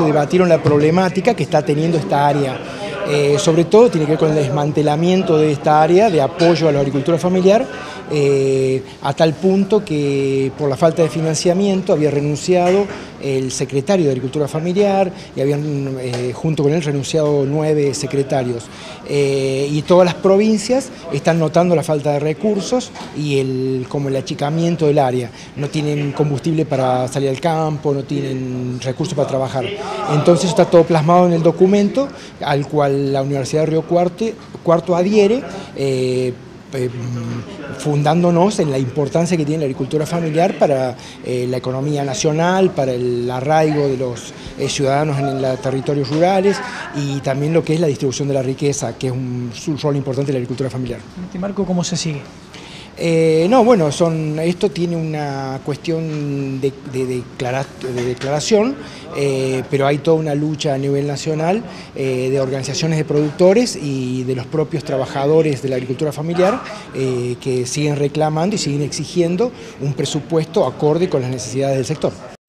se debatieron la problemática que está teniendo esta área. Eh, sobre todo tiene que ver con el desmantelamiento de esta área de apoyo a la agricultura familiar, eh, a tal punto que por la falta de financiamiento había renunciado el secretario de Agricultura Familiar y habían eh, junto con él renunciado nueve secretarios. y todas las provincias están notando la falta de recursos y el, como el achicamiento del área. No tienen combustible para salir al campo, no tienen recursos para trabajar. Entonces está todo plasmado en el documento al cual la Universidad de Río Cuarto, adhiere, eh, eh, fundándonos en la importancia que tiene la agricultura familiar para eh, la economía nacional, para el arraigo de los ciudadanos en los territorios rurales y también lo que es la distribución de la riqueza, que es un, rol importante de la agricultura familiar. Marco, ¿cómo se sigue? Eh, no, bueno, son, esto tiene una cuestión de, declaración, eh, pero hay toda una lucha a nivel nacional eh, de organizaciones de productores y de los propios trabajadores de la agricultura familiar que siguen reclamando y siguen exigiendo un presupuesto acorde con las necesidades del sector.